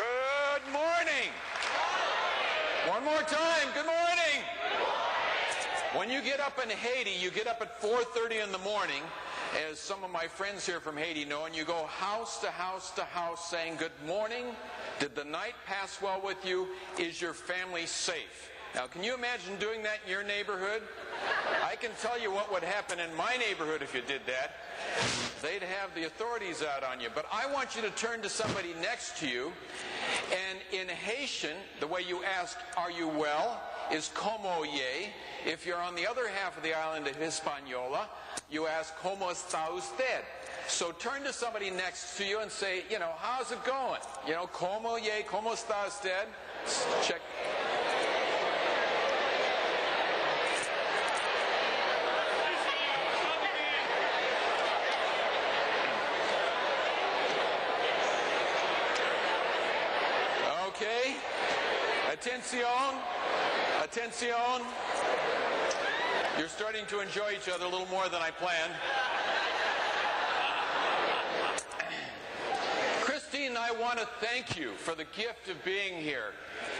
Good morning. One more time. Good morning. When you get up in Haiti, you get up at 4:30 in the morning, as some of my friends here from Haiti know, and you go house to house to house saying, "Good morning. Did the night pass well with you? Is your family safe?" Now, can you imagine doing that in your neighborhood? I can tell you what would happen in my neighborhood if you did that. They'd have the authorities out on you. But I want you to turn to somebody next to you, and in Haitian, the way you ask, Are you well? is como ye. If you're on the other half of the island of Hispaniola, you ask, Como está usted? So turn to somebody next to you and say, you know, how's it going? You know, como ye, como está usted? Check. Okay. Atención. Atención. You're starting to enjoy each other a little more than I planned. Christine I want to thank you for the gift of being here.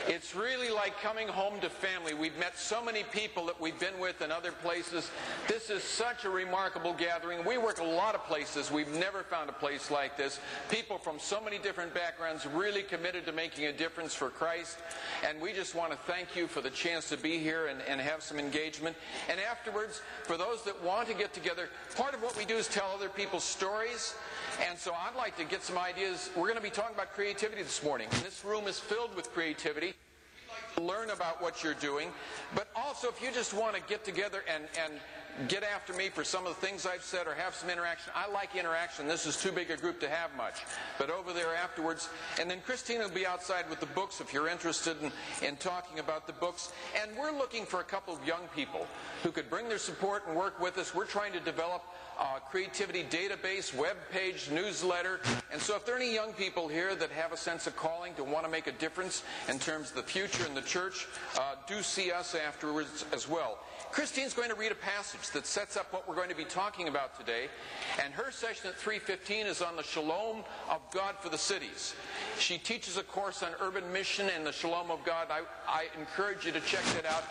It's really like coming home to family. We've met so many people that we've been with in other places. This is such a remarkable gathering. We work a lot of places. We've never found a place like this. People from so many different backgrounds really committed to making a difference for Christ. And we just want to thank you for the chance to be here and, and have some engagement. And afterwards, for those that want to get together, part of what we do is tell other people's stories. And so I'd like to get some ideas. We're going to be talking about creativity this morning. And this room is filled with creativity. Learn about what you're doing. But also, if you just want to get together and, and get after me for some of the things I've said or have some interaction, I like interaction. This is too big a group to have much. But over there afterwards, and then Christina will be outside with the books if you're interested in, in talking about the books. And we're looking for a couple of young people who could bring their support and work with us. We're trying to develop uh, creativity database, web page, newsletter. And so if there are any young people here that have a sense of calling to want to make a difference in terms of the future in the church, uh, do see us afterwards as well. Christine's going to read a passage that sets up what we're going to be talking about today. And her session at 3.15 is on the shalom of God for the cities. She teaches a course on urban mission and the shalom of God. I, I encourage you to check that out.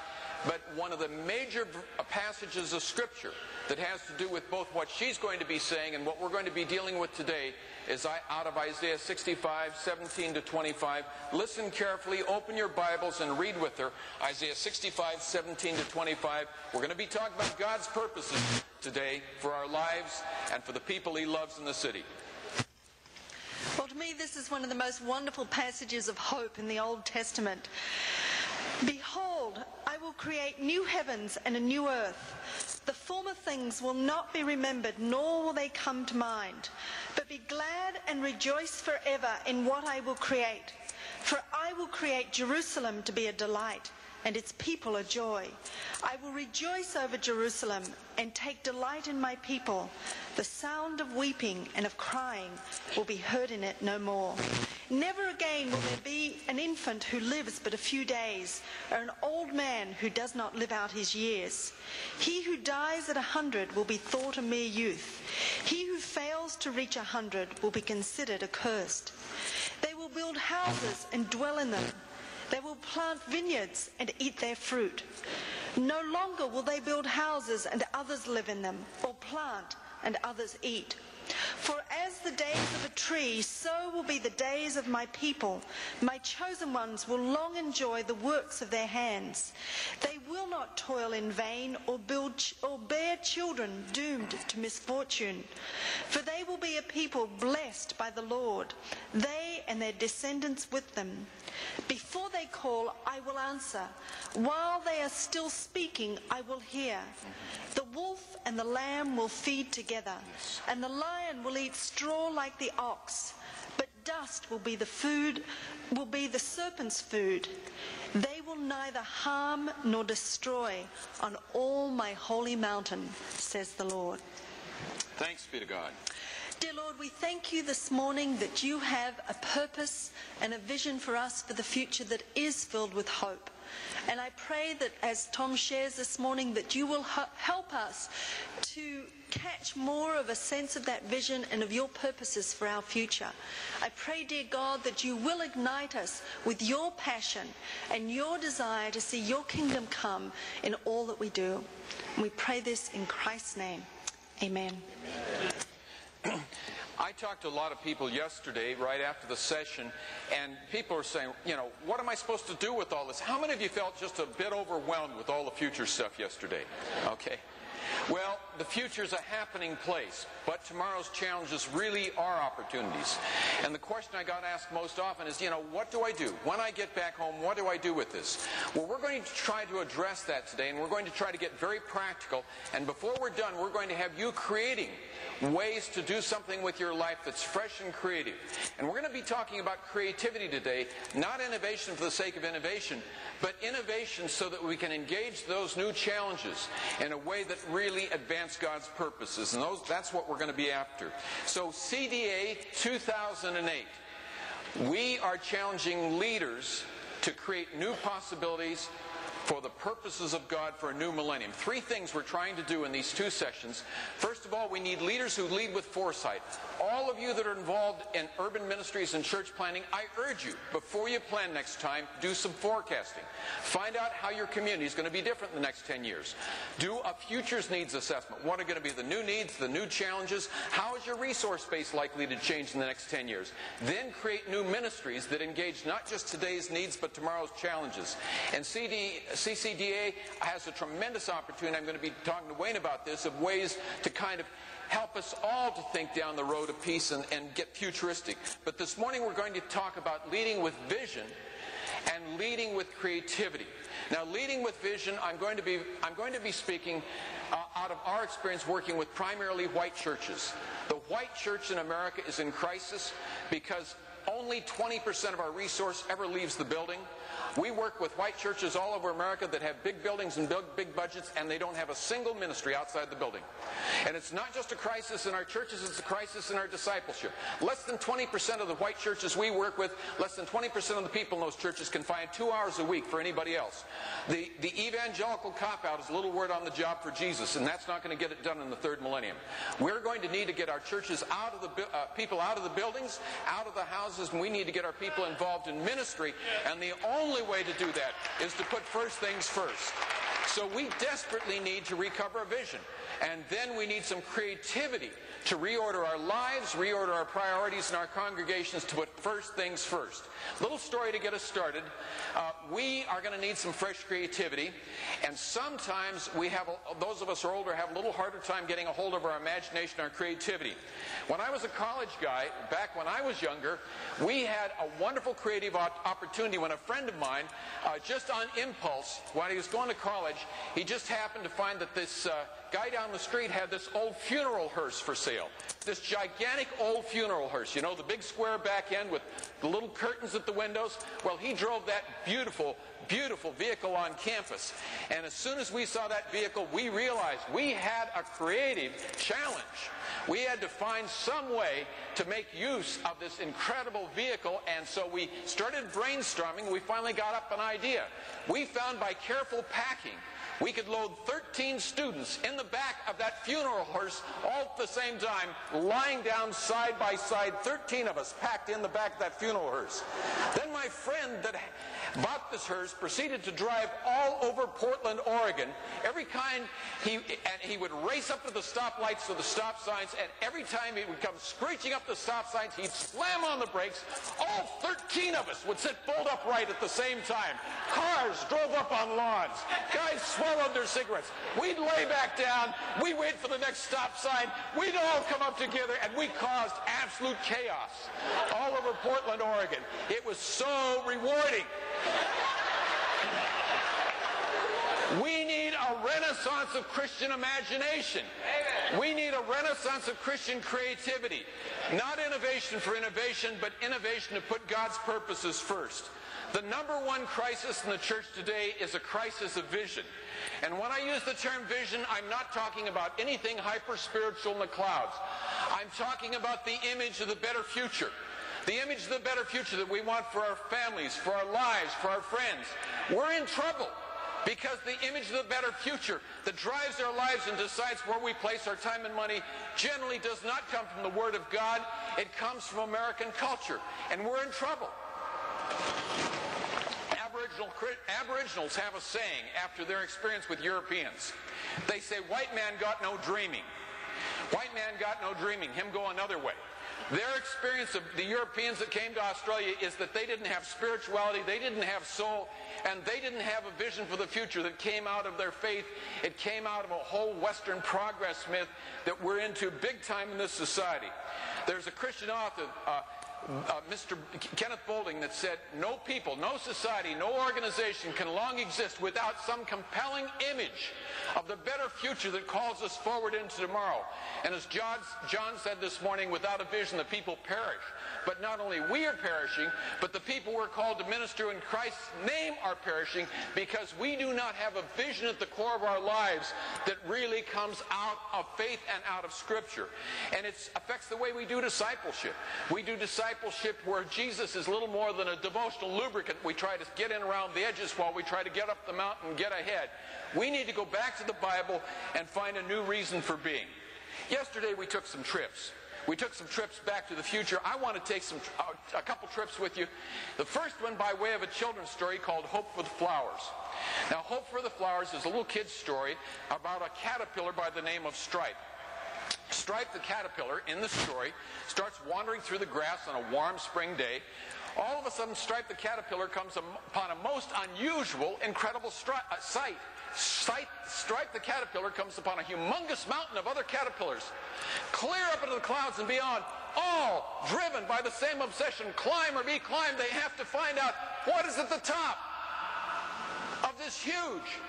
But one of the major passages of Scripture that has to do with both what she's going to be saying and what we're going to be dealing with today is I out of Isaiah 65, 17 to 25. Listen carefully, open your Bibles, and read with her Isaiah 65, 17 to 25. We're going to be talking about God's purposes today for our lives and for the people He loves in the city. Well, to me, this is one of the most wonderful passages of hope in the Old Testament. Behold, I will create new heavens and a new earth. The former things will not be remembered, nor will they come to mind. But be glad and rejoice forever in what I will create. For I will create Jerusalem to be a delight, and its people a joy. I will rejoice over Jerusalem and take delight in my people. The sound of weeping and of crying will be heard in it no more. Never again will there be an infant who lives but a few days, or an old man who does not live out his years. He who dies at a hundred will be thought a mere youth. He who fails to reach a hundred will be considered accursed. They will build houses and dwell in them. They will plant vineyards and eat their fruit. No longer will they build houses and others live in them, or plant and others eat. For as the days of a tree, so will be the days of my people. My chosen ones will long enjoy the works of their hands. They will not toil in vain or build or bear children doomed to misfortune. For they will be a people blessed by the Lord, they and their descendants with them. Before they call, I will answer. While they are still speaking, I will hear. The wolf and the lamb will feed together, and the lion will eat straw like the ox. But dust will be the food, will be the serpent's food. They will neither harm nor destroy on all my holy mountain, says the Lord. Thanks be to God. Dear Lord, we thank you this morning that you have a purpose and a vision for us for the future that is filled with hope. And I pray that as Tom shares this morning, that you will help us to catch more of a sense of that vision and of your purposes for our future. I pray, dear God, that you will ignite us with your passion and your desire to see your kingdom come in all that we do. And we pray this in Christ's name. Amen. I talked to a lot of people yesterday, right after the session, and people are saying, you know, what am I supposed to do with all this? How many of you felt just a bit overwhelmed with all the future stuff yesterday? Okay. Well, the future is a happening place, but tomorrow's challenges really are opportunities. And the question I got asked most often is, you know, what do I do? When I get back home, what do I do with this? Well, we're going to try to address that today, and we're going to try to get very practical. And before we're done, we're going to have you creating ways to do something with your life that's fresh and creative. And we're going to be talking about creativity today, not innovation for the sake of innovation, but innovation so that we can engage those new challenges in a way that really advance God's purposes. And those, that's what we're going to be after. So CDA 2008. We are challenging leaders to create new possibilities for the purposes of God for a new millennium. Three things we're trying to do in these two sessions. First of all, we need leaders who lead with foresight. All of you that are involved in urban ministries and church planning, I urge you, before you plan next time, do some forecasting. Find out how your community is going to be different in the next 10 years. Do a futures needs assessment. What are going to be the new needs, the new challenges? How is your resource base likely to change in the next 10 years? Then create new ministries that engage not just today's needs, but tomorrow's challenges. And CD, CCDA has a tremendous opportunity. I'm going to be talking to Wayne about this of ways to kind of help us all to think down the road of peace and, and get futuristic. But this morning we're going to talk about leading with vision and leading with creativity. Now, leading with vision, I'm going to be, I'm going to be speaking uh, out of our experience working with primarily white churches. The white church in America is in crisis because only 20% of our resource ever leaves the building. We work with white churches all over America that have big buildings and big, big budgets, and they don't have a single ministry outside the building. And it's not just a crisis in our churches, it's a crisis in our discipleship. Less than 20% of the white churches we work with, less than 20% of the people in those churches can find two hours a week for anybody else. The, the evangelical cop out is a little word on the job for Jesus, and that's not going to get it done in the third millennium. We're going to need to get our churches out of the uh, people out of the buildings, out of the houses, and we need to get our people involved in ministry. And the only way to do that is to put first things first. So we desperately need to recover a vision. And then we need some creativity to reorder our lives, reorder our priorities in our congregations to put first things first. Little story to get us started. Uh, we are going to need some fresh creativity, and sometimes we have, a, those of us who are older, have a little harder time getting a hold of our imagination, our creativity. When I was a college guy, back when I was younger, we had a wonderful creative opportunity when a friend of mine, uh, just on impulse, while he was going to college, he just happened to find that this uh, guy down the street had this old funeral hearse for sale. This gigantic old funeral hearse, you know, the big square back end with the little curtains at the windows. Well, he drove that beautiful, beautiful vehicle on campus. And as soon as we saw that vehicle, we realized we had a creative challenge. We had to find some way to make use of this incredible vehicle, and so we started brainstorming. We finally got up an idea. We found by careful packing we could load 13 students in the back of that funeral hearse all at the same time, lying down side by side, 13 of us packed in the back of that funeral hearse. Then my friend that bought this hearse proceeded to drive all over Portland, Oregon. Every kind he and he would race up to the stoplights or the stop signs, and every time he would come screeching up the stop signs, he'd slam on the brakes. All 13 of us would sit bolt upright at the same time. Cars drove up on lawns. Guys swallowed their cigarettes. We'd lay back down. We'd wait for the next stop sign. We'd all come up together, and we caused absolute chaos all over Portland, Oregon. It was so rewarding. We need a renaissance of Christian imagination. We need a renaissance of Christian creativity. Not innovation for innovation, but innovation to put God's purposes first. The number one crisis in the church today is a crisis of vision. And when I use the term vision, I'm not talking about anything hyper spiritual in the clouds. I'm talking about the image of the better future. The image of the better future that we want for our families, for our lives, for our friends. We're in trouble because the image of the better future that drives our lives and decides where we place our time and money generally does not come from the Word of God. It comes from American culture. And we're in trouble. Aboriginal, Aboriginals have a saying after their experience with Europeans. They say, white man got no dreaming. White man got no dreaming. Him go another way. Their experience of the Europeans that came to Australia is that they didn't have spirituality, they didn't have soul, and they didn't have a vision for the future that came out of their faith. It came out of a whole Western progress myth that we're into big time in this society. There's a Christian author, uh, uh, Mr. Kenneth Boulding that said, no people, no society, no organization can long exist without some compelling image of the better future that calls us forward into tomorrow. And as John, John said this morning, without a vision, the people perish. But not only we are perishing, but the people we're called to minister in Christ's name are perishing because we do not have a vision at the core of our lives that really comes out of faith and out of Scripture. And it affects the way we do discipleship. We do discipleship where Jesus is little more than a devotional lubricant. We try to get in around the edges while we try to get up the mountain and get ahead. We need to go back to the Bible and find a new reason for being. Yesterday we took some trips. We took some trips back to the future. I want to take some, uh, a couple trips with you. The first one by way of a children's story called Hope for the Flowers. Now, Hope for the Flowers is a little kid's story about a caterpillar by the name of Stripe. Stripe the caterpillar in the story starts wandering through the grass on a warm spring day. All of a sudden, Stripe the caterpillar comes upon a most unusual, incredible stri- uh, sight. Stripe the caterpillar comes upon a humongous mountain of other caterpillars, clear up into the clouds and beyond, all driven by the same obsession, climb or be climbed. They have to find out what is at the top of this huge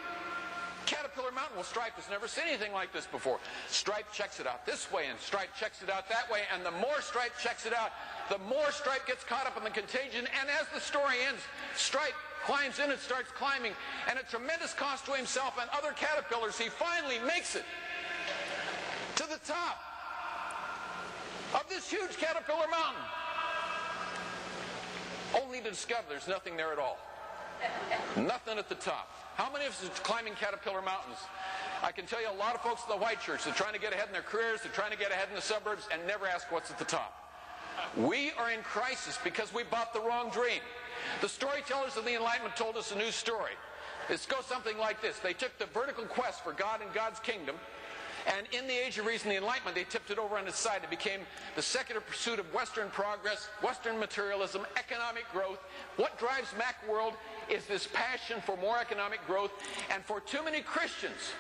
Caterpillar Mountain. Well, Stripe has never seen anything like this before. Stripe checks it out this way, and Stripe checks it out that way, and the more Stripe checks it out, the more Stripe gets caught up in the contagion, and as the story ends, Stripe climbs in and starts climbing, and at tremendous cost to himself and other caterpillars, he finally makes it to the top of this huge caterpillar mountain. Only to discover there's nothing there at all. Nothing at the top. How many of us are climbing caterpillar mountains? I can tell you a lot of folks in the white church, they're trying to get ahead in their careers, they're trying to get ahead in the suburbs, and never ask what's at the top. We are in crisis because we bought the wrong dream. The storytellers of the Enlightenment told us a new story. It goes something like this. They took the vertical quest for God and God's kingdom, and in the Age of Reason, the Enlightenment, they tipped it over on its side. It became the secular pursuit of Western progress, Western materialism, economic growth. What drives McWorld is this passion for more economic growth, and for too many Christians,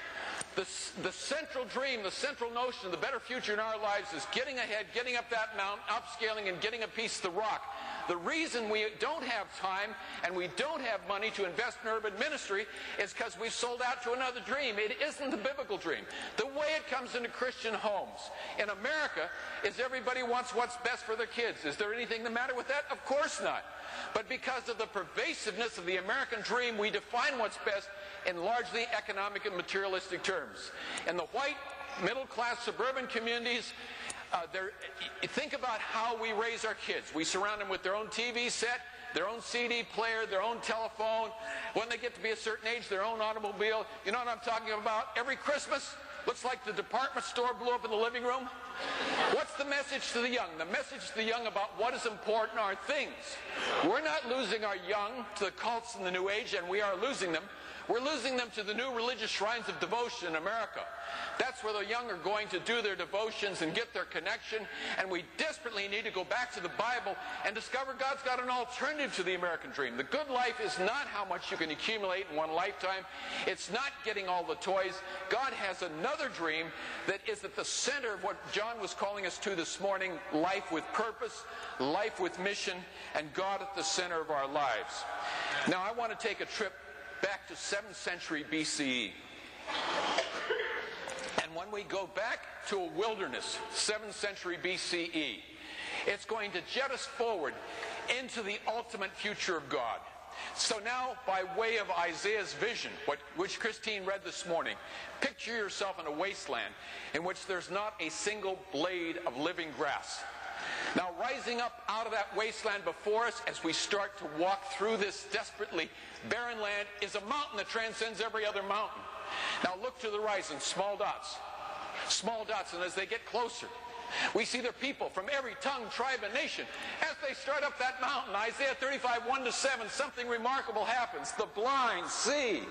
the, the central dream, the central notion of the better future in our lives is getting ahead, getting up that mountain, upscaling, and getting a piece of the rock. The reason we don't have time and we don't have money to invest in urban ministry is because we've sold out to another dream. It isn't the biblical dream. The way it comes into Christian homes in America is everybody wants what's best for their kids. Is there anything the matter with that? Of course not. But because of the pervasiveness of the American dream, we define what's best in largely economic and materialistic terms. In the white, middle class suburban communities, uh, think about how we raise our kids. We surround them with their own TV set, their own CD player, their own telephone. When they get to be a certain age, their own automobile. You know what I'm talking about? Every Christmas, looks like the department store blew up in the living room. What's the message to the young? The message to the young about what is important are things. We're not losing our young to the cults in the New Age, and we are losing them. We're losing them to the new religious shrines of devotion in America. That's where the young are going to do their devotions and get their connection. And we desperately need to go back to the Bible and discover God's got an alternative to the American dream. The good life is not how much you can accumulate in one lifetime. It's not getting all the toys. God has another dream that is at the center of what John was calling us to this morning, life with purpose, life with mission, and God at the center of our lives. Now I want to take a trip back to 7th century BCE. And when we go back to a wilderness, 7th century BCE, it's going to jet us forward into the ultimate future of God. So now, by way of Isaiah's vision, what, which Christine read this morning, picture yourself in a wasteland in which there's not a single blade of living grass. Now, rising up out of that wasteland before us as we start to walk through this desperately barren land is a mountain that transcends every other mountain. Now, look to the horizon, small dots. Small dots, and as they get closer, we see their people from every tongue, tribe, and nation. As they start up that mountain, Isaiah 35, 1 to 7, something remarkable happens. The blind see,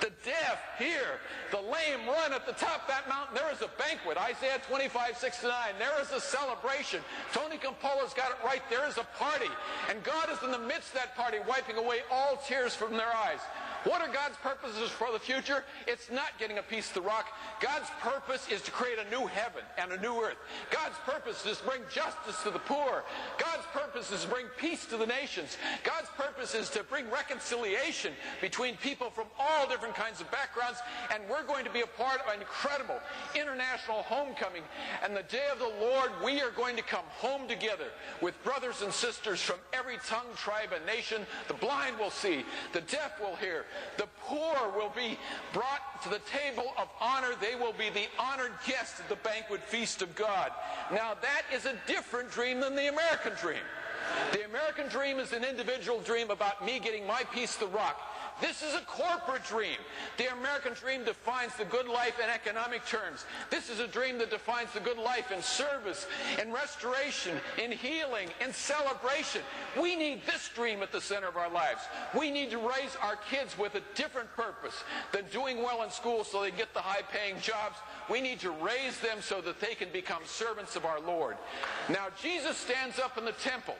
the deaf hear, the lame run at the top of that mountain. There is a banquet. Isaiah 25, 6 to 9. There is a celebration. Tony Campolo's got it right. There is a party. And God is in the midst of that party, wiping away all tears from their eyes. What are God's purposes for the future? It's not getting a piece of the rock. God's purpose is to create a new heaven and a new earth. God's purpose is to bring justice to the poor. God's purpose is to bring peace to the nations. God's purpose is to bring reconciliation between people from all different kinds of backgrounds. And we're going to be a part of an incredible international homecoming. And the day of the Lord, we are going to come home together with brothers and sisters from every tongue, tribe, and nation. The blind will see, the deaf will hear, the poor will be brought to the table of honor. They will be the honored guests at the banquet feast of God. Now, that is a different dream than the American dream. The American dream is an individual dream about me getting my piece of the rock. This is a corporate dream. The American dream defines the good life in economic terms. This is a dream that defines the good life in service, in restoration, in healing, in celebration. We need this dream at the center of our lives. We need to raise our kids with a different purpose than doing well in school so they get the high paying jobs. We need to raise them so that they can become servants of our Lord. Now, Jesus stands up in the temple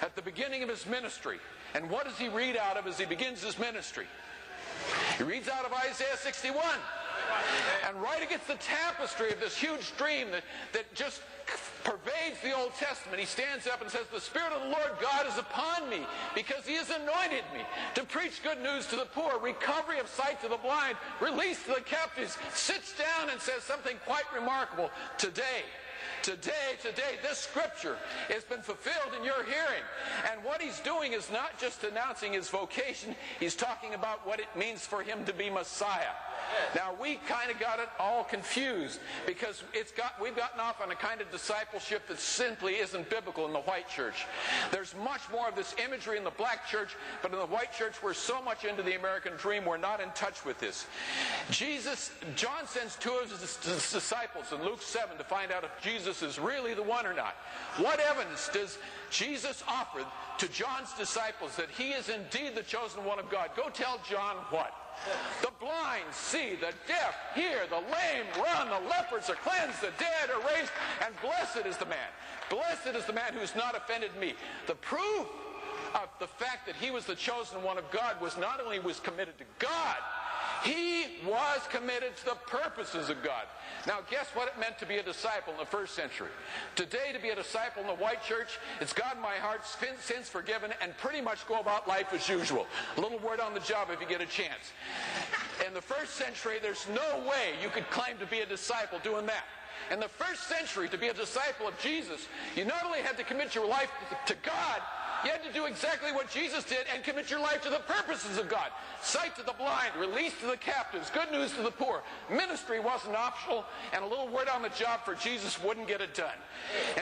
at the beginning of his ministry. And what does he read out of as he begins his ministry? He reads out of Isaiah 61. And right against the tapestry of this huge dream that, that just pervades the Old Testament, he stands up and says, The Spirit of the Lord God is upon me because he has anointed me to preach good news to the poor, recovery of sight to the blind, release to the captives, sits down and says something quite remarkable today. Today, today, this scripture has been fulfilled in your hearing. And what he's doing is not just announcing his vocation, he's talking about what it means for him to be Messiah. Now we kind of got it all confused because it's got we've gotten off on a kind of discipleship that simply isn't biblical in the white church. There's much more of this imagery in the black church, but in the white church we're so much into the American dream we're not in touch with this. Jesus, John sends two of his disciples in Luke 7 to find out if Jesus is really the one or not. What evidence does Jesus offered to John's disciples that he is indeed the chosen one of God? Go tell John what? The blind see, the deaf hear, the lame run, the lepers are cleansed, the dead are raised, and blessed is the man. Blessed is the man who has not offended me. The proof of the fact that he was the chosen one of God was not only was committed to God, he was committed to the purposes of God. Now, guess what it meant to be a disciple in the first century? Today, to be a disciple in the white church, it's God my heart, sins forgiven, and pretty much go about life as usual. A little word on the job if you get a chance. In the first century, there's no way you could claim to be a disciple doing that. In the first century, to be a disciple of Jesus, you not only had to commit your life to God, you had to do exactly what Jesus did and commit your life to the purposes of God. Sight to the blind, release to the captives, good news to the poor. Ministry wasn't optional, and a little word on the job for Jesus wouldn't get it done.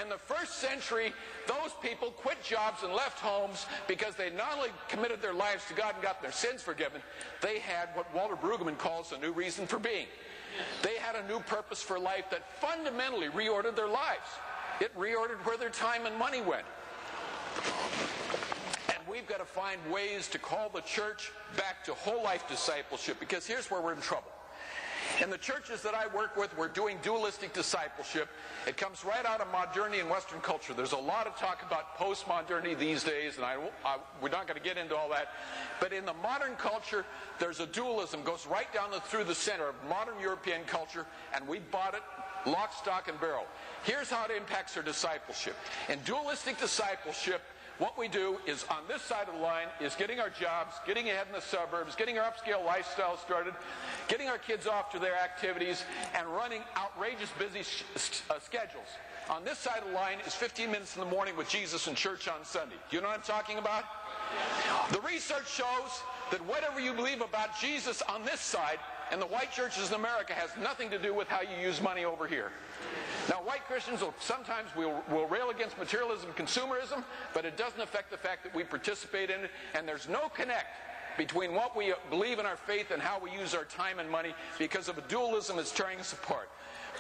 In the first century, those people quit jobs and left homes because they not only committed their lives to God and got their sins forgiven, they had what Walter Brueggemann calls a new reason for being. They had a new purpose for life that fundamentally reordered their lives. It reordered where their time and money went. And we've got to find ways to call the church back to whole life discipleship because here's where we're in trouble. In the churches that I work with, we're doing dualistic discipleship. It comes right out of modernity and Western culture. There's a lot of talk about post-modernity these days, and I, I, we're not going to get into all that. But in the modern culture, there's a dualism goes right down the, through the center of modern European culture, and we bought it lock, stock, and barrel. Here's how it impacts our discipleship. In dualistic discipleship, what we do is on this side of the line is getting our jobs, getting ahead in the suburbs, getting our upscale lifestyle started, getting our kids off to their activities, and running outrageous busy sh- uh, schedules. On this side of the line is 15 minutes in the morning with Jesus in church on Sunday. Do you know what I'm talking about? The research shows that whatever you believe about Jesus on this side and the white churches in America has nothing to do with how you use money over here. Now, white Christians will sometimes will, will rail against materialism, consumerism, but it doesn't affect the fact that we participate in it, and there's no connect between what we believe in our faith and how we use our time and money because of a dualism that's tearing us apart.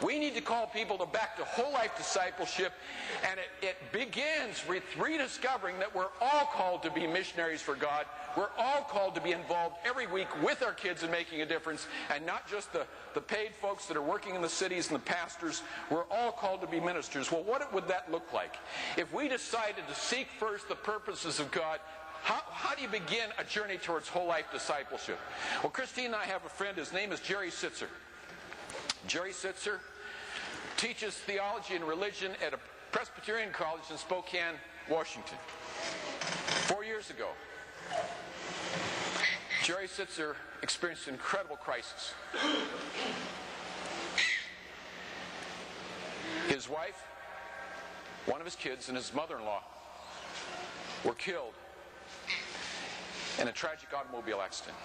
We need to call people to back to whole life discipleship, and it, it begins with rediscovering that we're all called to be missionaries for God. We're all called to be involved every week with our kids in making a difference, and not just the, the paid folks that are working in the cities and the pastors. We're all called to be ministers. Well, what would that look like? If we decided to seek first the purposes of God, how, how, do you begin a journey towards whole life discipleship? Well, Christine and I have a friend. His name is Jerry Sittser. Jerry Sittser teaches theology and religion at a Presbyterian college in Spokane, Washington. Four years ago, Jerry Sittser experienced an incredible crisis. His wife, one of his kids, and his mother in law were killed in a tragic automobile accident.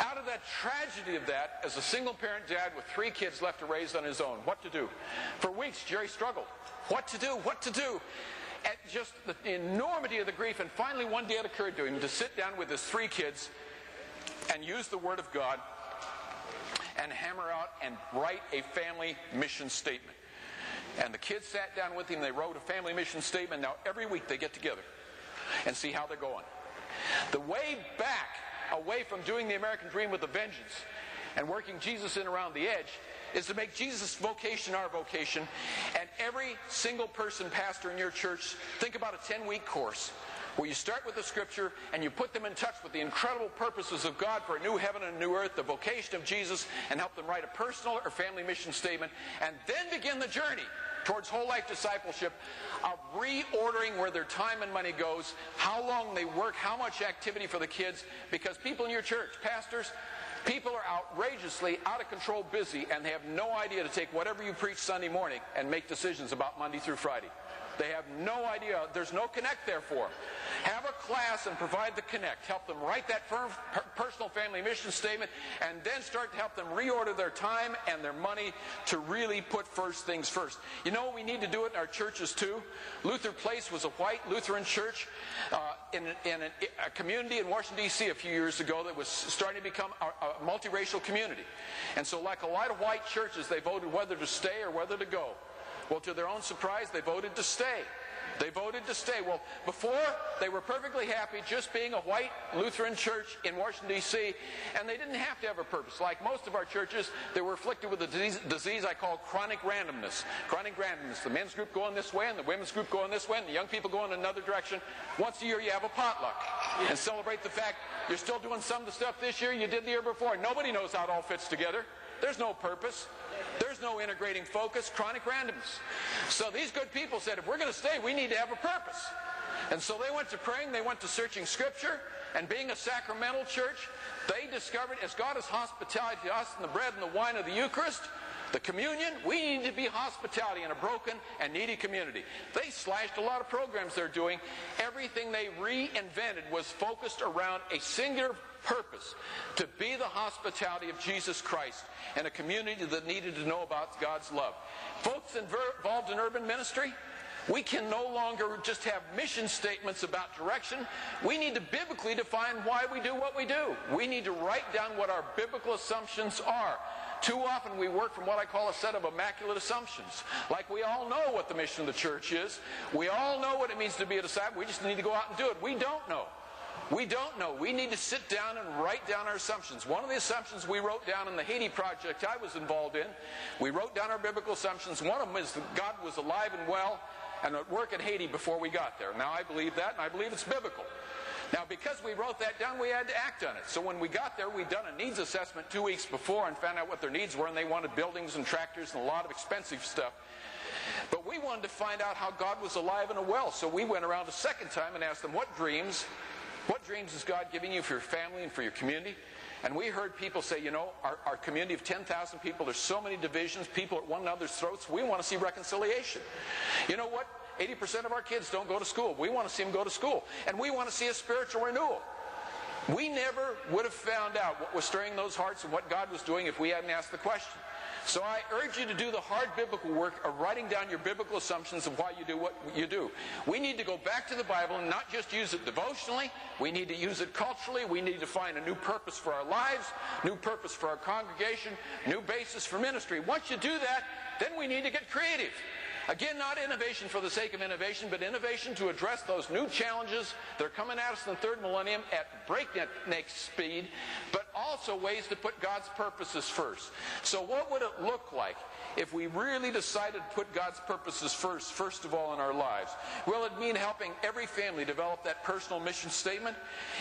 Out of that tragedy of that, as a single parent dad with three kids left to raise on his own, what to do? For weeks, Jerry struggled. What to do? What to do? At just the enormity of the grief, and finally one day it occurred to him to sit down with his three kids and use the Word of God and hammer out and write a family mission statement. And the kids sat down with him, they wrote a family mission statement. Now, every week they get together and see how they're going. The way back away from doing the American dream with a vengeance and working Jesus in around the edge is to make Jesus' vocation our vocation. And every single person, pastor in your church, think about a 10 week course where you start with the scripture and you put them in touch with the incredible purposes of God for a new heaven and a new earth, the vocation of Jesus, and help them write a personal or family mission statement, and then begin the journey towards whole life discipleship of reordering where their time and money goes, how long they work, how much activity for the kids, because people in your church, pastors, people are outrageously out of control busy and they have no idea to take whatever you preach Sunday morning and make decisions about Monday through Friday. They have no idea. There's no connect there for them. Have a class and provide the connect. Help them write that firm, per, personal family mission statement and then start to help them reorder their time and their money to really put first things first. You know, we need to do it in our churches too. Luther Place was a white Lutheran church uh, in, in a, a community in Washington, D.C. a few years ago that was starting to become a, a multiracial community. And so, like a lot of white churches, they voted whether to stay or whether to go. Well, to their own surprise, they voted to stay. They voted to stay. Well, before, they were perfectly happy just being a white Lutheran church in Washington, D.C., and they didn't have to have a purpose. Like most of our churches, they were afflicted with a disease, I call chronic randomness. Chronic randomness. The men's group going this way, and the women's group going this way, and the young people going another direction. Once a year, you have a potluck and celebrate the fact you're still doing some of the stuff this year you did the year before. Nobody knows how it all fits together. There's no purpose. There's no integrating focus, chronic randomness. So these good people said, if we're going to stay, we need to have a purpose. And so they went to praying, they went to searching Scripture, and being a sacramental church, they discovered as God is hospitality to us in the bread and the wine of the Eucharist, the communion, we need to be hospitality in a broken and needy community. They slashed a lot of programs they're doing. Everything they reinvented was focused around a singular purpose to be the hospitality of Jesus Christ and a community that needed to know about God's love. Folks involved in urban ministry, we can no longer just have mission statements about direction. We need to biblically define why we do what we do. We need to write down what our biblical assumptions are. Too often we work from what I call a set of immaculate assumptions. Like we all know what the mission of the church is. We all know what it means to be a disciple. We just need to go out and do it. We don't know. We don't know. We need to sit down and write down our assumptions. One of the assumptions we wrote down in the Haiti project I was involved in, we wrote down our biblical assumptions. One of them is that God was alive and well and at work in Haiti before we got there. Now I believe that, and I believe it's biblical. Now, because we wrote that down, we had to act on it. So when we got there, we'd done a needs assessment two weeks before and found out what their needs were, and they wanted buildings and tractors and a lot of expensive stuff. But we wanted to find out how God was alive and well. So we went around a second time and asked them, what dreams, what dreams is God giving you for your family and for your community? And we heard people say, you know, our, our community of 10,000 people, there's so many divisions, people at one another's throats. We want to see reconciliation. You know what? 80% of our kids don't go to school. We want to see them go to school. And we want to see a spiritual renewal. We never would have found out what was stirring those hearts and what God was doing if we hadn't asked the question. So I urge you to do the hard biblical work of writing down your biblical assumptions of why you do what you do. We need to go back to the Bible and not just use it devotionally. We need to use it culturally. We need to find a new purpose for our lives, new purpose for our congregation, new basis for ministry. Once you do that, then we need to get creative. Again, not innovation for the sake of innovation, but innovation to address those new challenges that are coming at us in the third millennium at breakneck speed, but also ways to put God's purposes first. So what would it look like if we really decided to put God's purposes first, first of all in our lives? Will it mean helping every family develop that personal mission statement?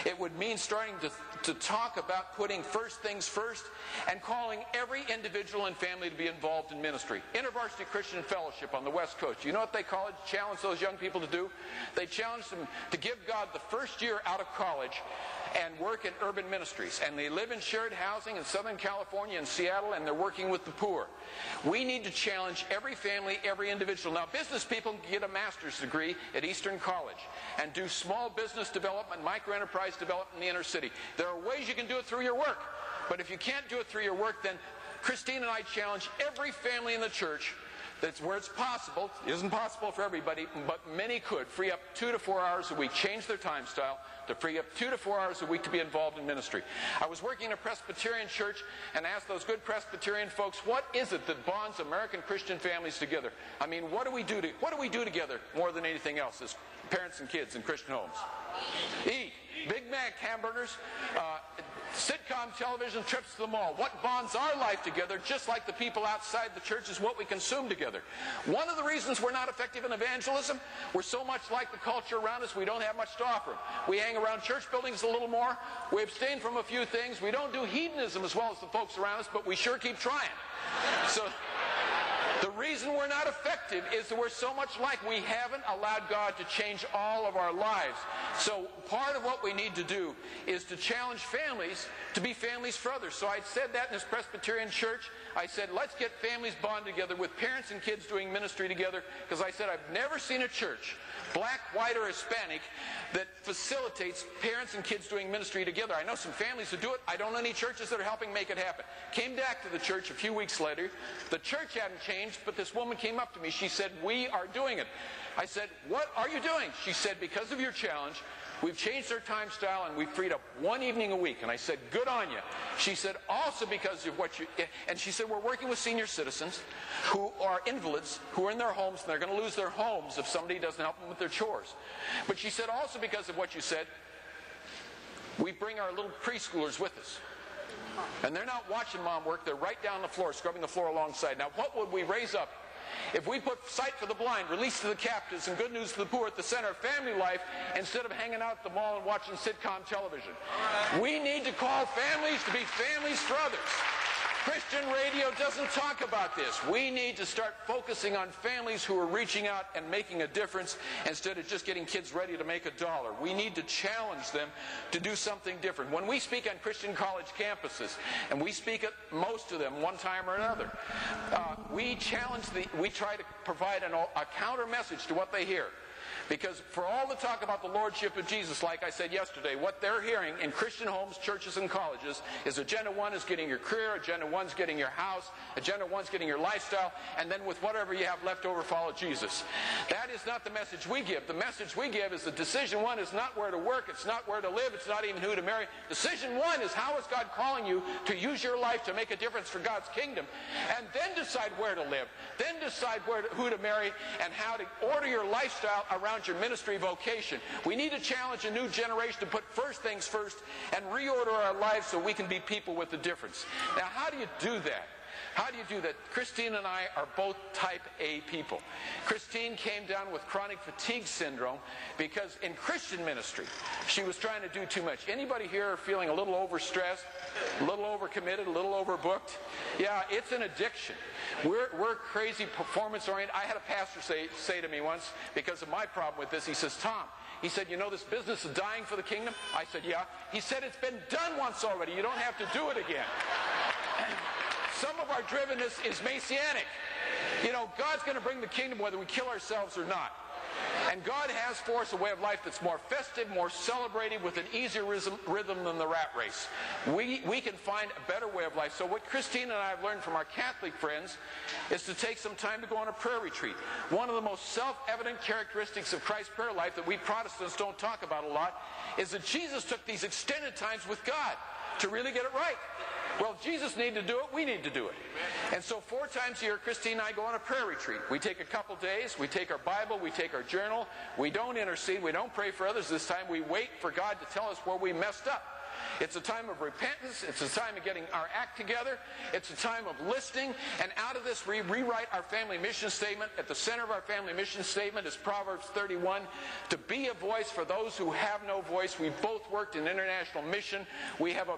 It would mean starting to, to talk about putting first things first and calling every individual and family to be involved in ministry. InterVarsity Christian Fellowship on the West Coast. You know what they call it? Challenge those young people to do? They challenge them to give God the first year out of college and work in urban ministries. And they live in shared housing in Southern California and Seattle, and they're working with the poor. We need to challenge every family, every individual. Now, business people get a master's degree at Eastern College and do small business development, micro enterprise development in the inner city. There are ways you can do it through your work. But if you can't do it through your work, then Christine and I challenge every family in the church that's where it's possible. It isn't possible for everybody, but many could free up two to four hours a week, change their time style to free up two to four hours a week to be involved in ministry. I was working in a Presbyterian church and asked those good Presbyterian folks, what is it that bonds American Christian families together? I mean, what do we do to, what do we do together more than anything else as parents and kids in Christian homes? Eat. Big Mac hamburgers, uh, sitcom television, trips to the mall. What bonds our life together, just like the people outside the church, is what we consume together. One of the reasons we're not effective in evangelism, we're so much like the culture around us, we don't have much to offer. We hang around church buildings a little more. We abstain from a few things. We don't do hedonism as well as the folks around us, but we sure keep trying. So. The reason we're not effective is that we're so much like we haven't allowed God to change all of our lives. So part of what we need to do is to challenge families to be families for others. So I said that in this Presbyterian church. I said, let's get families bonded together with parents and kids doing ministry together because I said, I've never seen a church, black, white, or Hispanic, that facilitates parents and kids doing ministry together. I know some families who do it. I don't know any churches that are helping make it happen. Came back to the church a few weeks later. The church hadn't changed, but this woman came up to me. She said, we are doing it. I said, what are you doing? She said, because of your challenge, We've changed our time style and we've freed up one evening a week. And I said, good on you. She said, also because of what you, and she said, we're working with senior citizens who are invalids, who are in their homes, and they're going to lose their homes if somebody doesn't help them with their chores. But she said, also because of what you said, we bring our little preschoolers with us. And they're not watching mom work, they're right down the floor, scrubbing the floor alongside. Now, what would we raise up if we put sight for the blind, release to the captives, and good news for the poor at the center of family life instead of hanging out at the mall and watching sitcom television. We need to call families to be families for others. Christian radio doesn't talk about this. We need to start focusing on families who are reaching out and making a difference instead of just getting kids ready to make a dollar. We need to challenge them to do something different. When we speak on Christian college campuses, and we speak at most of them one time or another, uh, we challenge the, we try to provide an, a counter message to what they hear. Because for all the talk about the Lordship of Jesus, like I said yesterday, what they're hearing in Christian homes, churches, and colleges is Agenda 1 is getting your career, Agenda 1 is getting your house, Agenda 1 is getting your lifestyle, and then with whatever you have left over, follow Jesus. That is not the message we give. The message we give is the decision 1 is not where to work, it's not where to live, it's not even who to marry. Decision 1 is how is God calling you to use your life to make a difference for God's kingdom, and then decide where to live, then decide where to, who to marry, and how to order your lifestyle around around your ministry vocation. We need to challenge a new generation to put first things first and reorder our lives so we can be people with a difference. Now, how do you do that? How do you do that? Christine and I are both type A people. Christine came down with chronic fatigue syndrome because in Christian ministry, she was trying to do too much. Anybody here feeling a little overstressed, a little overcommitted, a little overbooked? Yeah, it's an addiction. We're, we're crazy performance oriented. I had a pastor say, say to me once, because of my problem with this, he says, Tom, he said, You know, this business is dying for the kingdom? I said, Yeah. He said, It's been done once already. You don't have to do it again. Some of our drivenness is messianic. You know, God's going to bring the kingdom whether we kill ourselves or not. And God has for us a way of life that's more festive, more celebrated, with an easier rhythm than the rat race. We, we can find a better way of life. So what Christine and I have learned from our Catholic friends is to take some time to go on a prayer retreat. One of the most self-evident characteristics of Christ's prayer life that we Protestants don't talk about a lot is that Jesus took these extended times with God to really get it right. Well, Jesus needed to do it, we need to do it. And so four times a year, Christine and I go on a prayer retreat. We take a couple days, we take our Bible, we take our journal. We don't intercede, we don't pray for others this time. We wait for God to tell us where we messed up. It's a time of repentance. It's a time of getting our act together. It's a time of listening. And out of this, we rewrite our family mission statement. At the center of our family mission statement is Proverbs 31 to be a voice for those who have no voice. We both worked in international mission. We have a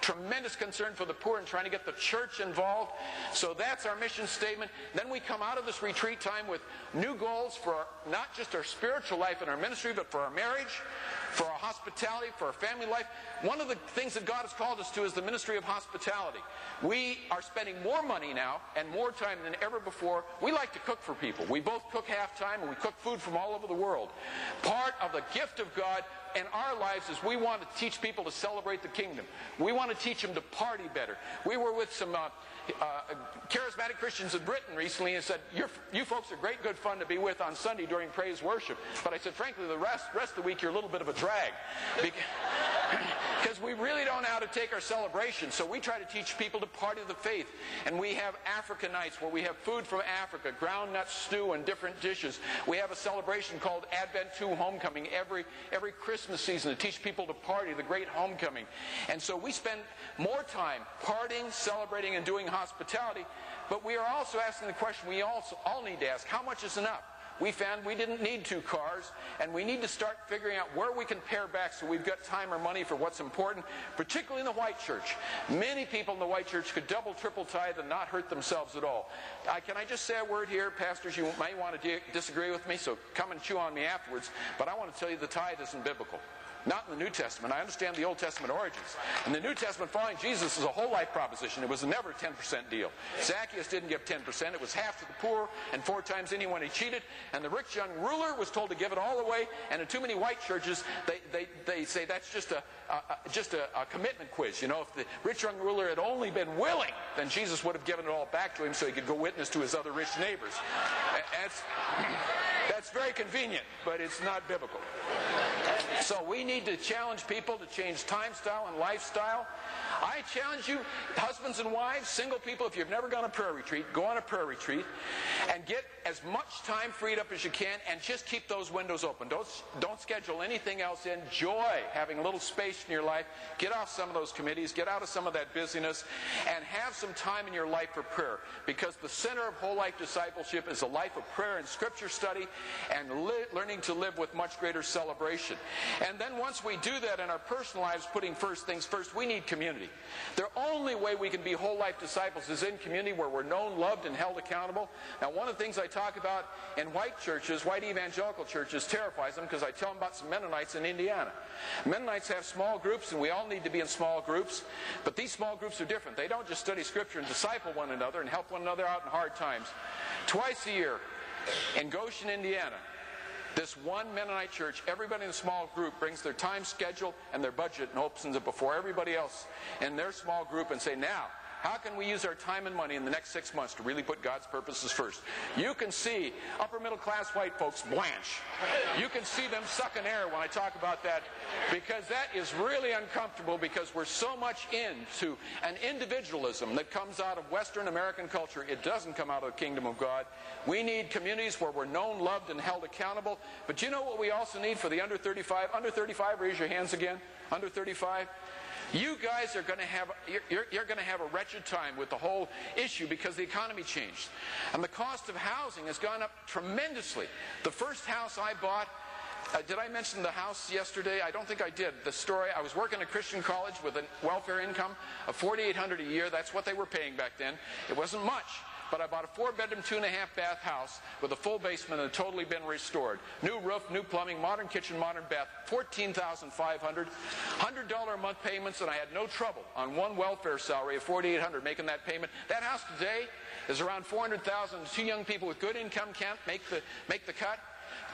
tremendous concern for the poor and trying to get the church involved. So that's our mission statement. Then we come out of this retreat time with new goals for our, not just our spiritual life and our ministry, but for our marriage, for our hospitality, for our family life. One of the things that God has called us to is the ministry of hospitality. We are spending more money now and more time than ever before. We like to cook for people. We both cook half time and we cook food from all over the world. Part of the gift of God in our lives is we want to teach people to celebrate the kingdom. We want to teach them to party better. We were with some uh, uh, charismatic Christians in Britain recently and said, you folks are great good fun to be with on Sunday during praise worship. But I said, frankly, the rest, rest of the week you're a little bit of a drag. Because we really don't know how to take our celebration. So we try to teach people to party the faith. And we have Africa nights where we have food from Africa, ground nut stew and different dishes. We have a celebration called Advent 2 Homecoming every, every Christmas season to teach people to party, the great homecoming. And so we spend more time partying, celebrating, and doing hospitality. But we are also asking the question we also all need to ask, how much is enough? We found we didn't need two cars, and we need to start figuring out where we can pare back so we've got time or money for what's important, particularly in the white church. Many people in the white church could double, triple tithe and not hurt themselves at all. Uh, can I just say a word here? Pastors, you may want to disagree with me, so come and chew on me afterwards, but I want to tell you the tithe isn't biblical. Not in the New Testament. I understand the Old Testament origins. In the New Testament, following Jesus is a whole life proposition. It was never a 10% deal. Zacchaeus didn't give 10%. It was half to the poor and four times anyone he cheated. And the rich young ruler was told to give it all away. And in too many white churches, they, they, they say that's just a, a, a just a, a commitment quiz. You know, if the rich young ruler had only been willing, then Jesus would have given it all back to him so he could go witness to his other rich neighbors. That's, that's very convenient, but it's not biblical. So we need to challenge people to change time style and lifestyle. I challenge you, husbands and wives, single people, if you've never gone on a prayer retreat, go on a prayer retreat and get as much time freed up as you can and just keep those windows open. Don't, don't schedule anything else in. Enjoy having a little space in your life. Get off some of those committees. Get out of some of that busyness and have some time in your life for prayer because the center of whole life discipleship is a life of prayer and scripture study and li- learning to live with much greater celebration. And then once we do that in our personal lives, putting first things first, we need community. The only way we can be whole life disciples is in community where we're known, loved, and held accountable. Now, one of the things I talk about in white churches, white evangelical churches, terrifies them because I tell them about some Mennonites in Indiana. Mennonites have small groups, and we all need to be in small groups. But these small groups are different. They don't just study Scripture and disciple one another and help one another out in hard times. Twice a year in Goshen, Indiana, this one Mennonite church, everybody in the small group brings their time schedule and their budget and opens it before everybody else. In their small group and say, now, how can we use our time and money in the next six months to really put God's purposes first? You can see upper middle class white folks blanch. You can see them sucking air when I talk about that because that is really uncomfortable because we're so much into an individualism that comes out of Western American culture. It doesn't come out of the kingdom of God. We need communities where we're known, loved, and held accountable. But you know what we also need for the under 35? Under 35, raise your hands again. Under 35? You guys are going to have you're, you're, going to have a wretched time with the whole issue because the economy changed, and the cost of housing has gone up tremendously. The first house I bought. Uh, did I mention the house yesterday? I don't think I did. The story I was working at Christian college with a welfare income of 4800 a year. That's what they were paying back then. It wasn't much but I bought a four bedroom, two and a half bath house with a full basement and totally been restored. New roof, new plumbing, modern kitchen, modern bath, 14500 $100 a month payments, and I had no trouble on one welfare salary of 4800 making that payment. That house today is around 400000 Two young people with good income can't make the, make the cut.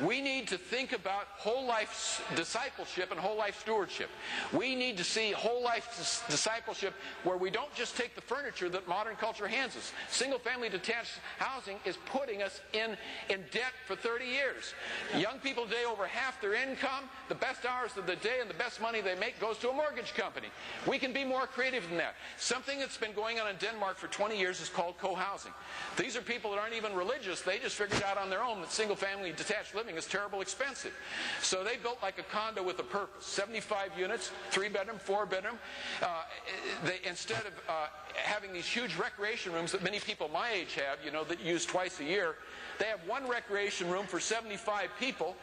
We need to think about whole life discipleship and whole life stewardship. We need to see whole life discipleship where we don't just take the furniture that modern culture hands us. Single family detached housing is putting us in, in debt for 30 years. Young people today, over half their income, the best hours of the day and the best money they make goes to a mortgage company. We can be more creative than that. Something that's been going on in Denmark for 20 years is called co-housing. These are people that aren't even religious. They just figured out on their own that single family detached living living is terrible expensive. So they built like a condo with a purpose. 75 units, three bedroom, four bedroom. Uh, they, instead of uh, having these huge recreation rooms that many people my age have, you know, that use twice a year, they have one recreation room for 75 people,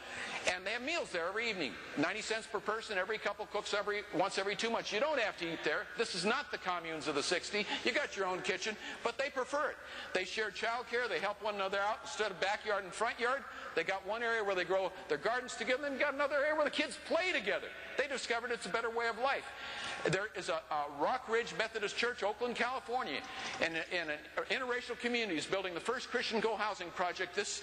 and they have meals there every evening. 90 cents per person. Every couple cooks every once every two months. You don't have to eat there. This is not the communes of the 60. You got your own kitchen, but they prefer it. They share childcare. They help one another out instead of backyard and front yard. They got one area where they grow their gardens together, and got another area where the kids play together. They discovered it's a better way of life. There is a, a Rock Ridge Methodist Church, Oakland, California, and, an interracial community is building the first Christian co-housing project this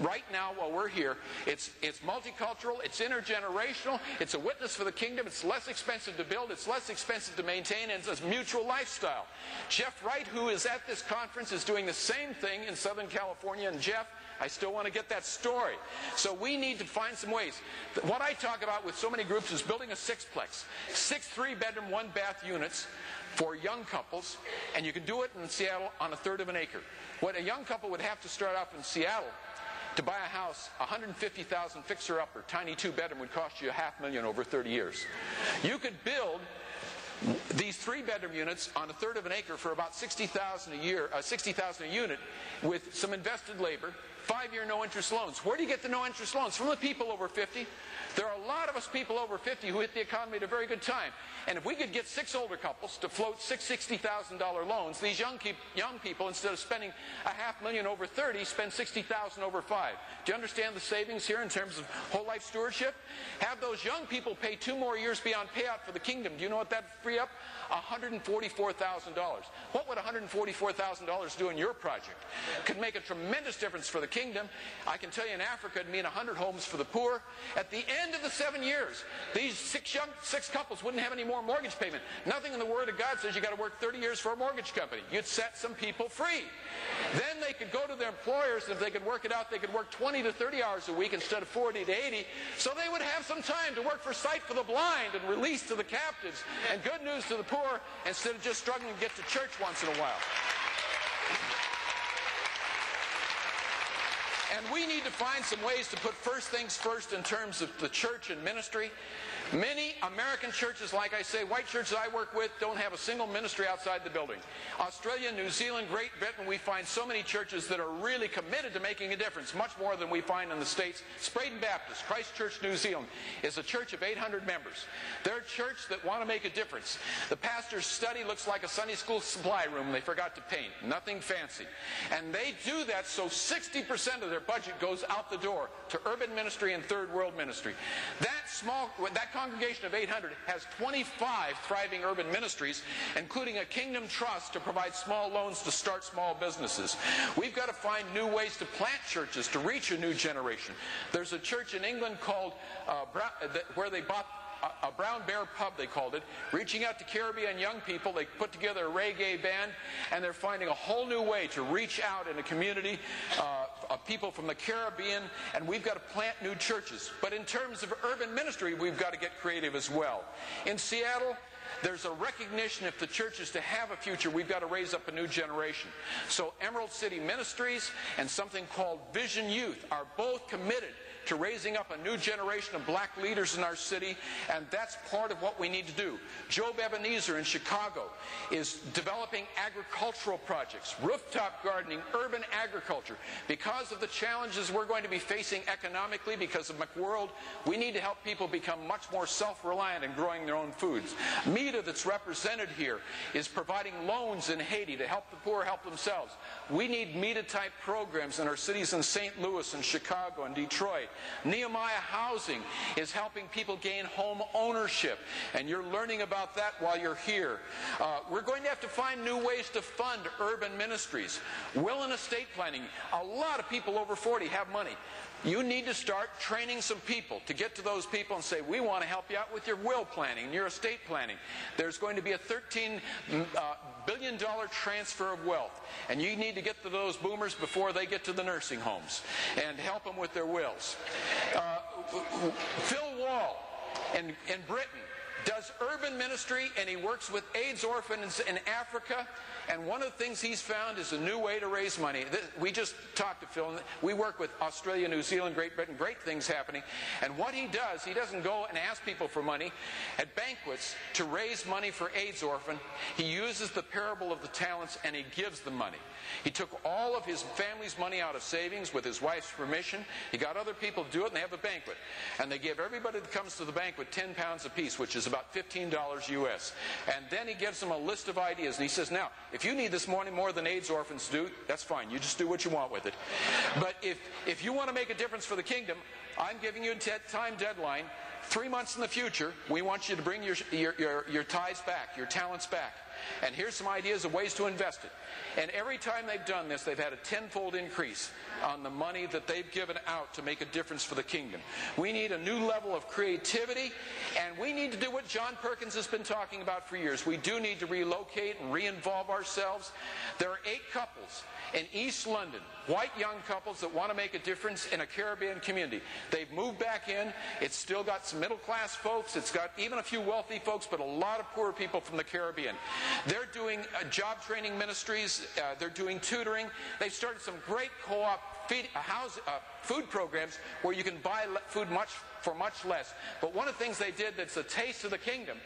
right now while we're here. It's, it's multicultural, it's intergenerational, it's a witness for the kingdom, it's less expensive to build, it's less expensive to maintain, and it's a mutual lifestyle. Jeff Wright, who is at this conference, is doing the same thing in Southern California, and Jeff, I still want to get that story. So we need to find some ways. What I talk about with so many groups is building a sixplex. Six three bedroom, one bath units for young couples, and you can do it in Seattle on a third of an acre. What a young couple would have to start off in Seattle to buy a house, 150,000 fixer-upper, tiny two-bedroom would cost you a half million over 30 years. You could build these three-bedroom units on a third of an acre for about 60,000 a year, uh, 60,000 a unit, with some invested labor, Five-year no-interest loans. Where do you get the no-interest loans? From the people over 50. There are a lot of us people over 50 who hit the economy at a very good time. And if we could get six older couples to float six $60,000 loans, these young, keep, young people, instead of spending a half million over 30, spend 60000 over five. Do you understand the savings here in terms of whole life stewardship? Have those young people pay two more years beyond payout for the kingdom. Do you know what that free up? $144,000. What would $144,000 do in your project? Could make a tremendous difference for the kingdom. I can tell you in Africa, it'd mean 100 homes for the poor. At the end of the seven years, these six young, six couples wouldn't have any more mortgage payment. Nothing in the Word of God says you got to work 30 years for a mortgage company. You'd set some people free. Then they could go to their employers, and if they could work it out, they could work 20 to 30 hours a week instead of 40 to 80. So they would have some time to work for Sight for the Blind and release to the captives and good news to the poor instead of just struggling to get to church once in a while. And we need to find some ways to put first things first in terms of the church and ministry. Many American churches, like I say, white churches I work with, don't have a single ministry outside the building. Australia, New Zealand, Great Britain, we find so many churches that are really committed to making a difference, much more than we find in the States. Spreydon Baptist, Christchurch, New Zealand, is a church of 800 members. They're a church that want to make a difference. The pastor's study looks like a Sunday school supply room they forgot to paint. Nothing fancy. And they do that so 60% of their budget goes out the door to urban ministry and third world ministry. That small, that congregation of 800 has 25 thriving urban ministries, including a kingdom trust to provide small loans to start small businesses. We've got to find new ways to plant churches to reach a new generation. There's a church in England called uh, where they bought a brown bear pub, they called it, reaching out to Caribbean young people. They put together a reggae band, and they're finding a whole new way to reach out in a community uh, of people from the Caribbean, and we've got to plant new churches. But in terms of urban ministry, we've got to get creative as well. In Seattle, there's a recognition if the church is to have a future, we've got to raise up a new generation. So Emerald City Ministries and something called Vision Youth are both committed to raising up a new generation of black leaders in our city, and that's part of what we need to do. Job Ebenezer in Chicago is developing agricultural projects, rooftop gardening, urban agriculture. Because of the challenges we're going to be facing economically because of McWorld, we need to help people become much more self-reliant in growing their own foods. MEDA that's represented here is providing loans in Haiti to help the poor help themselves. We need MEDA-type programs in our cities in St. Louis and Chicago and Detroit. Nehemiah Housing is helping people gain home ownership, and you're learning about that while you're here. Uh, we're going to have to find new ways to fund urban ministries. Will and estate planning. A lot of people over 40 have money. You need to start training some people to get to those people and say, we want to help you out with your will planning and your estate planning. There's going to be a 13 uh, billion dollar transfer of wealth. And you need to get to those boomers before they get to the nursing homes and help them with their wills. Uh, Phil Wall in, in Britain does urban ministry and he works with AIDS orphans in Africa. And one of the things he's found is a new way to raise money. We just talked to Phil. We work with Australia, New Zealand, Great Britain. Great things happening. And what he does, he doesn't go and ask people for money at banquets to raise money for AIDS orphan. He uses the parable of the talents and he gives the money. He took all of his family's money out of savings with his wife's permission. He got other people to do it, and they have a banquet. And they give everybody that comes to the banquet 10 pounds apiece, which is about $15 US. And then he gives them a list of ideas, and he says, Now, if you need this money more than AIDS orphans do, that's fine. You just do what you want with it. But if, if you want to make a difference for the kingdom, I'm giving you a time deadline. Three months in the future, we want you to bring your, your, your, your tithes back, your talents back. And here's some ideas of ways to invest it. And every time they've done this, they've had a tenfold increase on the money that they've given out to make a difference for the kingdom. We need a new level of creativity, and we need to do what John Perkins has been talking about for years. We do need to relocate and re involve ourselves. There are eight couples in East London, white young couples that want to make a difference in a Caribbean community. They've moved back in. It's still got some middle class folks, it's got even a few wealthy folks, but a lot of poor people from the Caribbean. They're doing uh, job training ministries, uh, they're doing tutoring. They've started some great co op feed, uh, house, uh, food programs where you can buy food much for much less. But one of the things they did that's a taste of the kingdom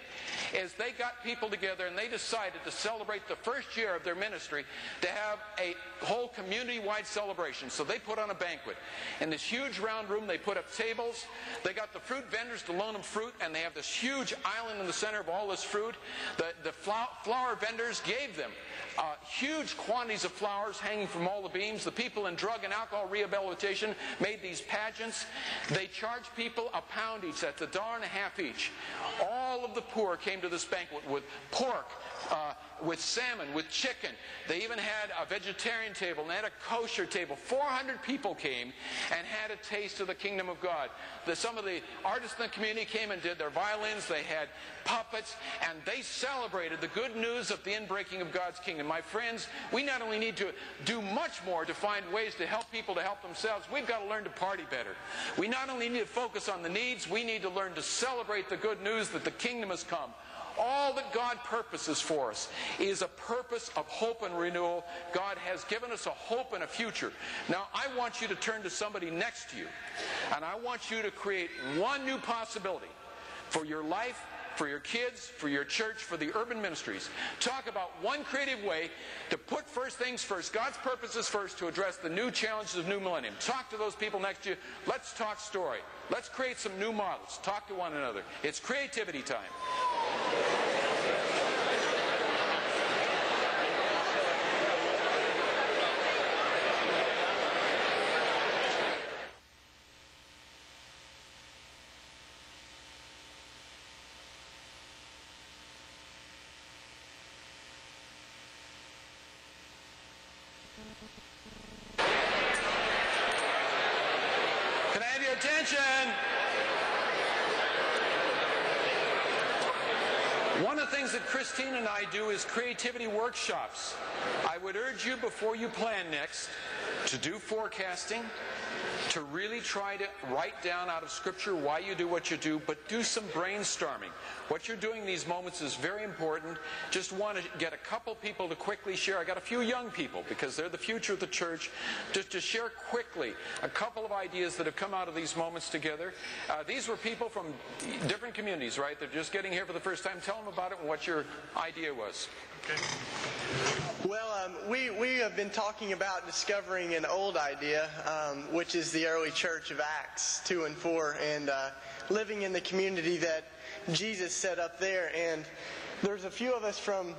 is they got people together and they decided to celebrate the first year of their ministry to have a whole community-wide celebration. So they put on a banquet. In this huge round room, they put up tables. They got the fruit vendors to loan them fruit, and they have this huge island in the center of all this fruit. The, the flower vendors gave them uh, huge quantities of flowers hanging from all the beams. The people in drug and alcohol rehabilitation made these pageants. They charged people a pound each. That's a dollar and a half each. All of the poor came to this banquet with pork, uh, with salmon, with chicken. They even had a vegetarian table and they had a kosher table. 400 people came and had a taste of the kingdom of God. The, some of the artists in the community came and did their violins. They had puppets and they celebrated the good news of the inbreaking of God's kingdom. My friends, we not only need to do much more to find ways to help people to help themselves, we've got to learn to party better. We not only need to focus on the needs, we need to learn to celebrate the good news that the kingdom has come all that God purposes for us is a purpose of hope and renewal. God has given us a hope and a future. Now, I want you to turn to somebody next to you, and I want you to create one new possibility for your life for your kids, for your church, for the urban ministries. Talk about one creative way to put first things first, God's purposes first, to address the new challenges of new millennium. Talk to those people next to you. Let's talk story. Let's create some new models. Talk to one another. It's creativity time. attention. One of the things that Christine and I do is creativity workshops. I would urge you before you plan next to do forecasting, to really try to write down out of Scripture why you do what you do, but do some brainstorming. What you're doing in these moments is very important. Just want to get a couple people to quickly share. I got a few young people because they're the future of the church. Just to share quickly a couple of ideas that have come out of these moments together. Uh, these were people from different communities, right? They're just getting here for the first time. Tell them about it and what your idea was. Okay. Well, um, we, we have been talking about discovering an old idea, um, which is the early church of Acts 2 and 4, and uh, living in the community that Jesus set up there. And there's a few of us from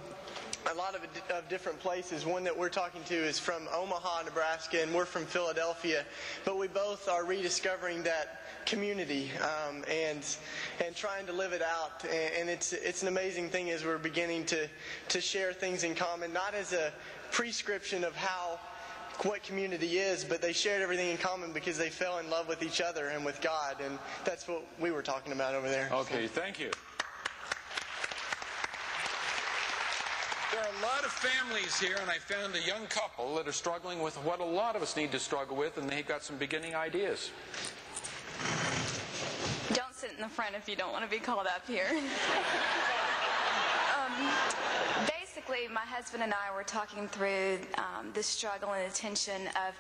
a lot of, of different places. One that we're talking to is from Omaha, Nebraska, and we're from Philadelphia. But we both are rediscovering that community um, and and trying to live it out. And, and, it's it's an amazing thing as we're beginning to to share things in common, not as a prescription of how what community is, but they shared everything in common because they fell in love with each other and with God, and that's what we were talking about over there. Okay, so. thank you. There are a lot of families here, and I found a young couple that are struggling with what a lot of us need to struggle with, and they've got some beginning ideas. Don't sit in the front if you don't want to be called up here. um, basically, my husband and I were talking through um, the struggle and the tension of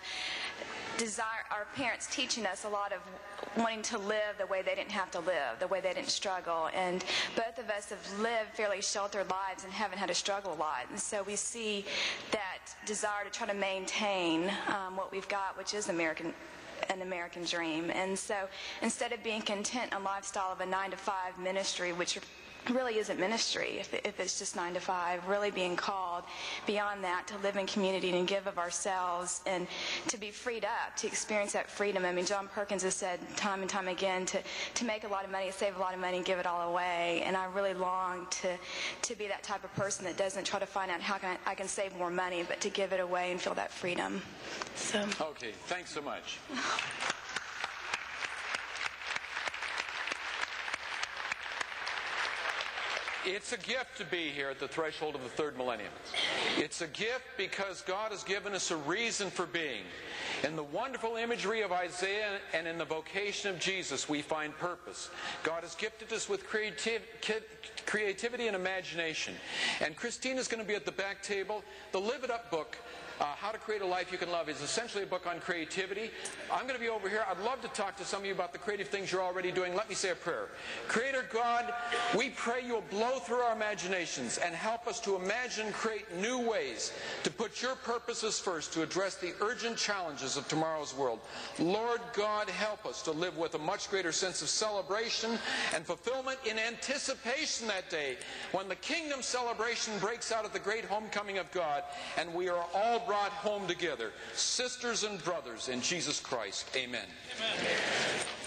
desire, our parents teaching us a lot of wanting to live the way they didn't have to live, the way they didn't struggle. And both of us have lived fairly sheltered lives and haven't had to struggle a lot. And so we see that desire to try to maintain um, what we've got, which is American an American dream. And so instead of being content a lifestyle of a nine to five ministry, which really isn't ministry if, if it's just nine to five, really being called beyond that to live in community and give of ourselves and to be freed up, to experience that freedom. I mean, John Perkins has said time and time again to, to make a lot of money, save a lot of money, and give it all away. And I really long to, to be that type of person that doesn't try to find out how can I, I can save more money, but to give it away and feel that freedom. So. Okay, thanks so much. It's a gift to be here at the threshold of the third millennium. It's a gift because God has given us a reason for being. In the wonderful imagery of Isaiah and in the vocation of Jesus, we find purpose. God has gifted us with creativ- creativity and imagination. And Christine is going to be at the back table. The Live It Up book uh, How to Create a Life You Can Love is essentially a book on creativity. I'm going to be over here. I'd love to talk to some of you about the creative things you're already doing. Let me say a prayer. Creator God, we pray you'll blow through our imaginations and help us to imagine create new ways to put your purposes first to address the urgent challenges of tomorrow's world. Lord God, help us to live with a much greater sense of celebration and fulfillment in anticipation that day when the kingdom celebration breaks out at the great homecoming of God and we are all brought home together, sisters and brothers in Jesus Christ. Amen. Amen.